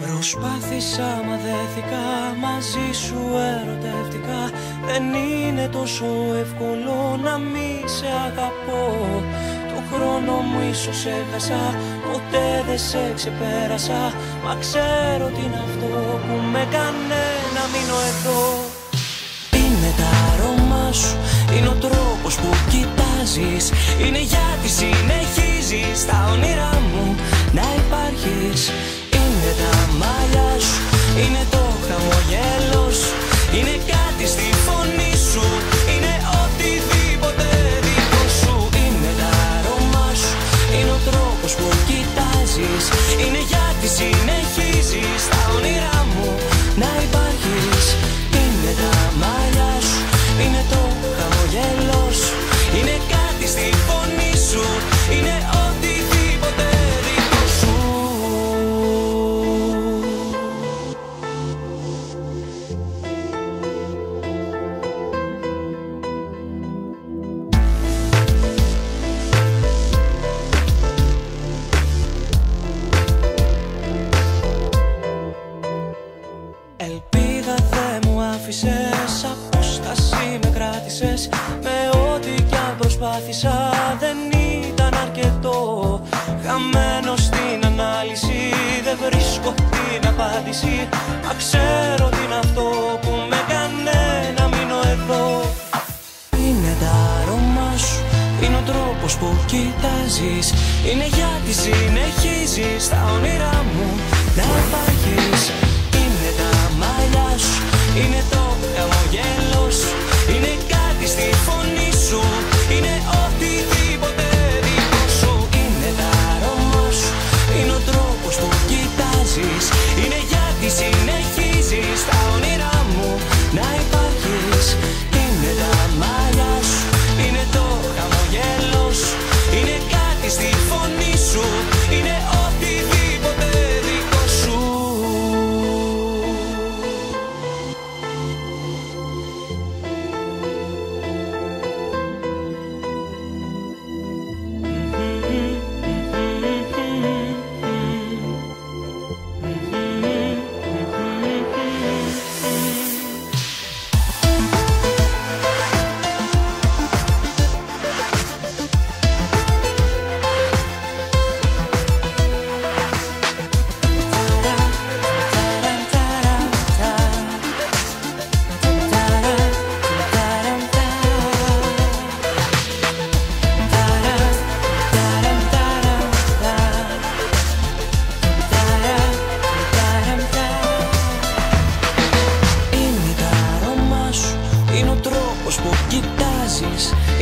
Προσπάθησα μα δέθηκα μαζί σου ερωτεύτηκα. Δεν είναι τόσο εύκολο να μη σε αγαπώ. Το χρόνο μου ίσως έχασα Ποτέ δεν σε ξεπέρασα. Μα ξέρω τι είναι αυτό που με έκανε να μείνω εδώ. Είναι τα αρώμα σου Είναι ο τρόπος που κοιτάζεις. Είναι γιατί συνεχίζεις τα όνειρά μου να υπάρχεις. Είναι τα μαλλιά σου Με ό,τι κι αν προσπάθησα δεν ήταν αρκετό. Χαμένο στην ανάλυση δεν βρίσκω την απάντηση. Μα ξέρω τι είναι αυτό που με έκανε να μείνω εδώ. Είναι τα αρώμα σου, είναι ο τρόπος που κοιτάζεις. Είναι γιατί συνεχίζεις τα όνειρά μου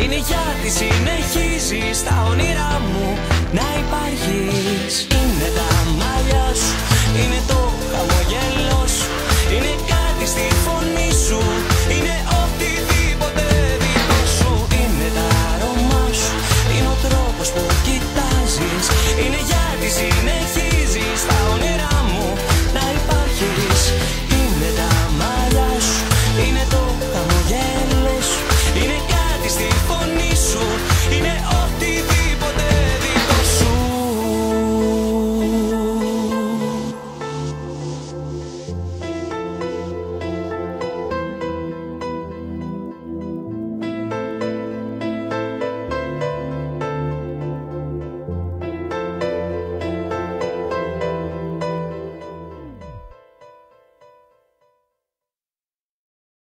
Είναι γιατί συνεχίζεις τα όνειρά μου να υπάρχεις. Είναι τα μαλλιά σου,